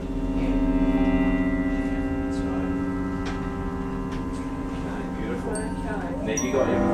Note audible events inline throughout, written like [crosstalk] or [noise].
fine. It's. Beautiful. You got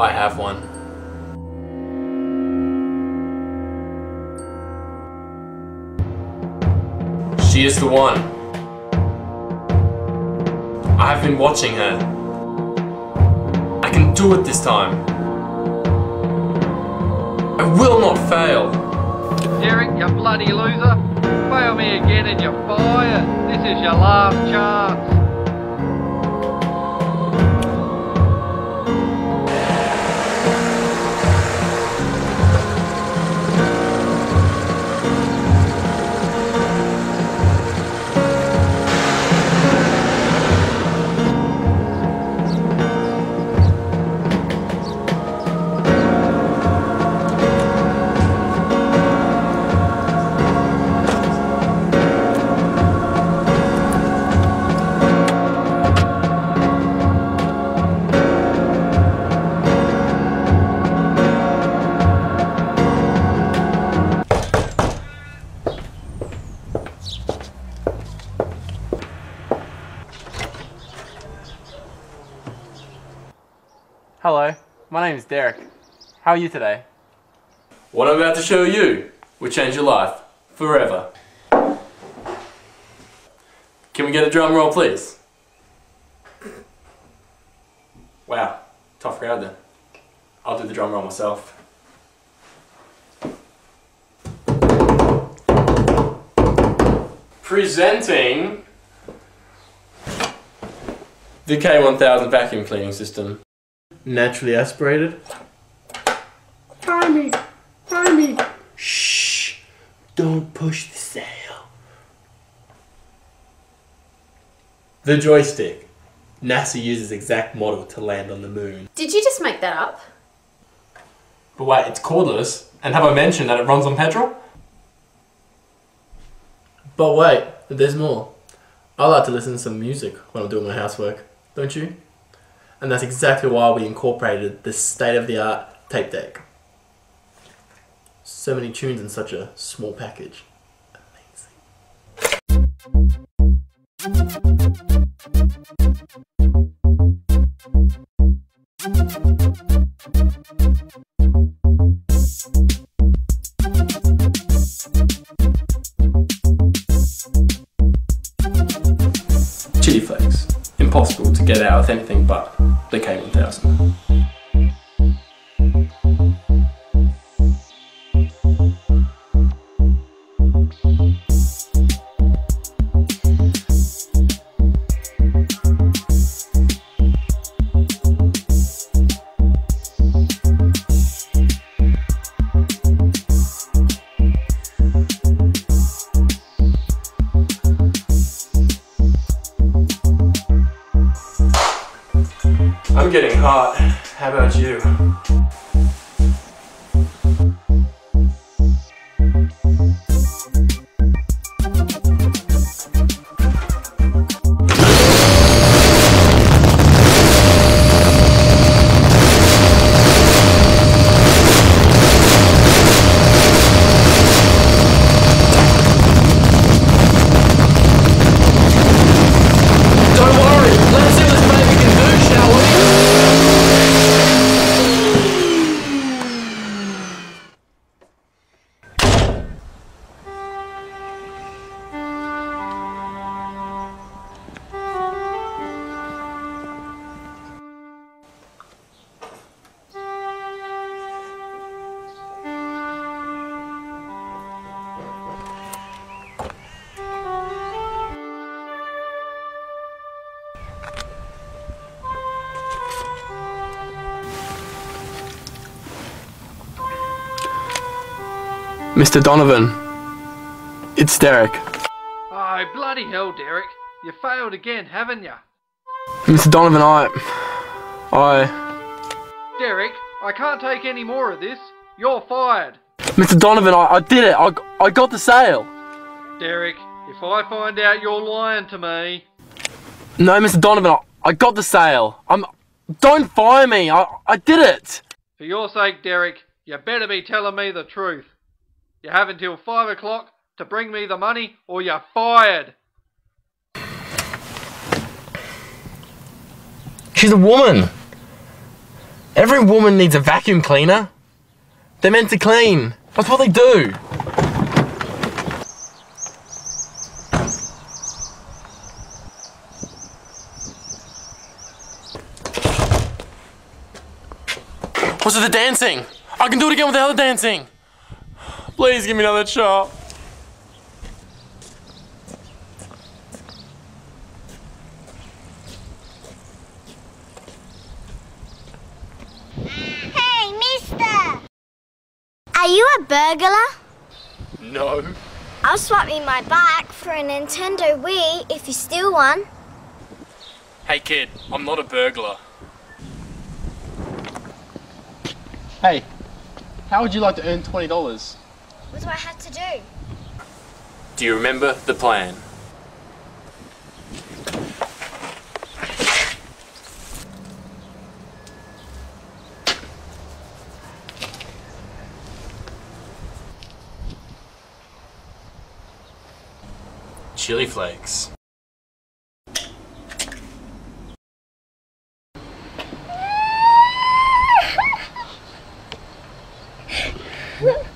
I have one. She is the one. I have been watching her. I can do it this time. I will not fail. Derick, you bloody loser. Fail me again and you're fired. This is your last chance. Hello, my name is Derick. How are you today? What I'm about to show you will change your life forever. Can we get a drum roll, please? Wow, tough crowd then. I'll do the drum roll myself. Presenting the K1000 vacuum cleaning system. Naturally aspirated. Timey! Timey! Shh! Don't push the sail. The joystick. NASA uses exact model to land on the moon. Did you just make that up? But wait, it's cordless. And have I mentioned that it runs on petrol? But wait, there's more. I like to listen to some music when I'm doing my housework, don't you? And that's exactly why we incorporated this state of the art tape deck. So many tunes in such a small package. Amazing. Chili flakes. Impossible to get out with anything but the K1000. I'm Mr. Donovan, it's Derick. Oh, bloody hell, Derick. You failed again, haven't you? Mr. Donovan, I. I. Derick, I can't take any more of this. You're fired. Mr. Donovan, I, I did it. I, I got the sale. Derick, if I find out you're lying to me, No, Mr. Donovan, I, I got the sale. I'm. Don't fire me. I, I did it. for your sake, Derick, you better be telling me the truth. You have until five o'clock to bring me the money or you're fired. She's a woman. Every woman needs a vacuum cleaner. They're meant to clean. That's what they do. What's with the dancing? I can do it again with the other dancing. Please give me another shot. Hey, mister! Are you a burglar? No. I'll swap you my bike for a Nintendo Wii if you steal one. Hey kid, I'm not a burglar. Hey, how would you like to earn $20? What do I have to do? Do you remember the plan? Chili flakes. [laughs]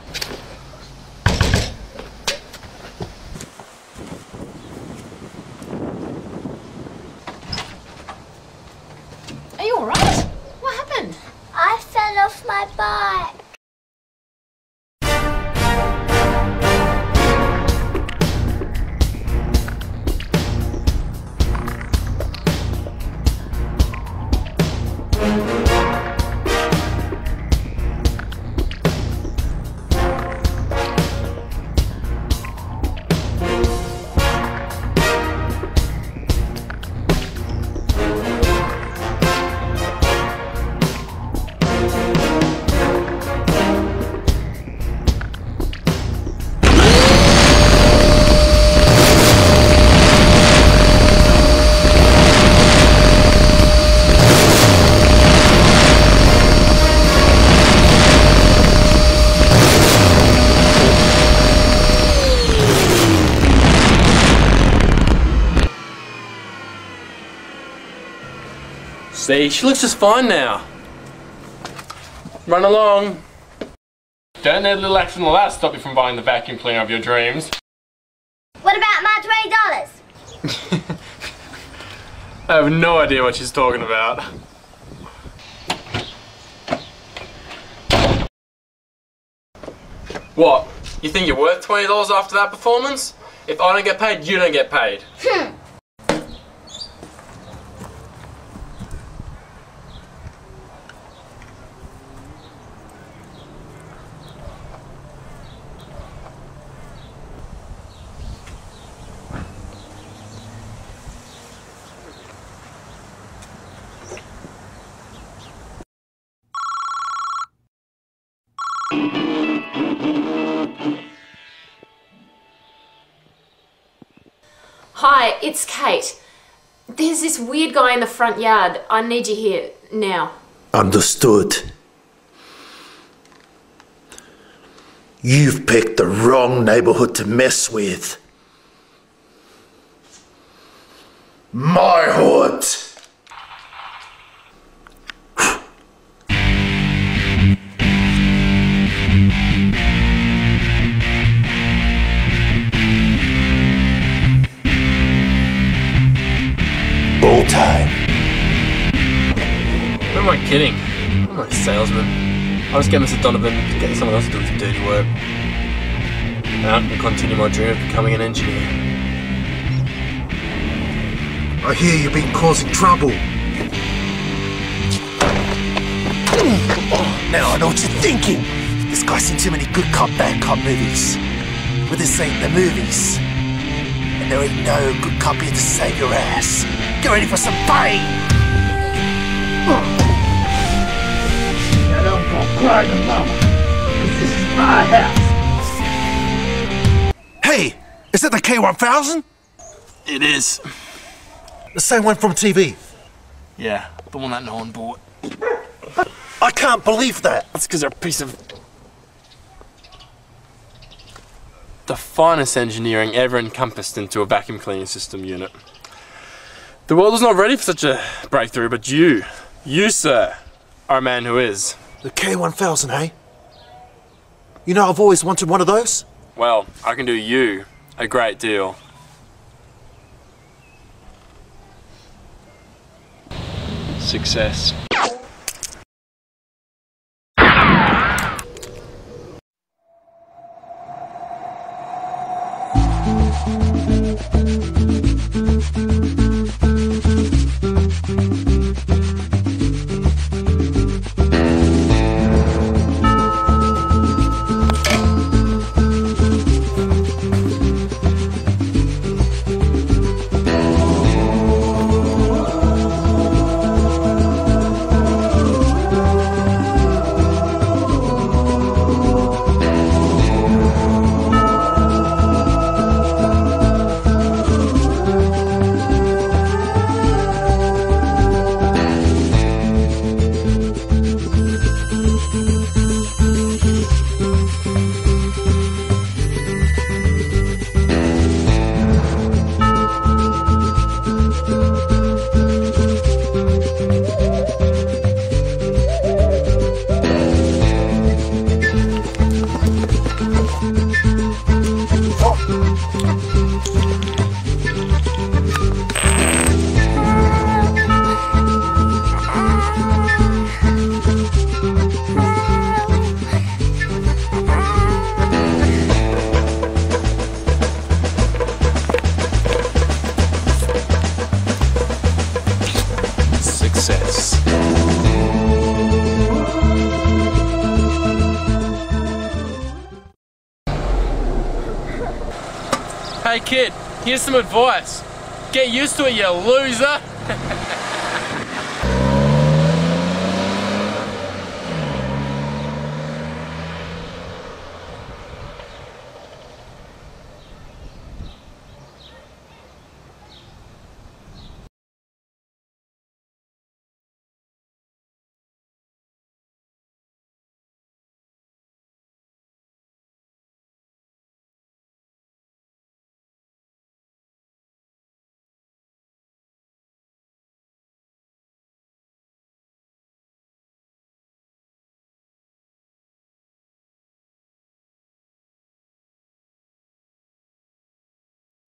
See, she looks just fine now. Run along. Don't let a little action like that stop you from buying the vacuum cleaner of your dreams. What about my $20? [laughs] I have no idea what she's talking about. What? You think you're worth $20 after that performance? If I don't get paid, you don't get paid. Hmm. Hi, it's Kate. There's this weird guy in the front yard. I need you here now. Understood. You've picked the wrong neighborhood to mess with. My hood! Kidding? I'm not a salesman. I'll just get Mr. Donovan to get someone else to do the dirty work. And I can continue my dream of becoming an engineer. I hear you've been causing trouble. Now I know what you're thinking. This guy's seen too many good cop, bad cop movies. But this ain't the movies. And there ain't no good cop here to save your ass. Get ready for some pain! Now don't cry to mama. 'cause This is my house. Hey, Is that the K1000? It is. The same one from TV. Yeah, the one that no one bought. I can't believe that. That's because they're a piece of the finest engineering ever encompassed into a vacuum cleaning system unit. The world was not ready for such a breakthrough, but you, you sir, are a man who is. The K1000, hey? You know, I've always wanted one of those. Well, I can do you a great deal. Success. Success. Hey kid, here's some advice. Get used to it, you loser. [laughs]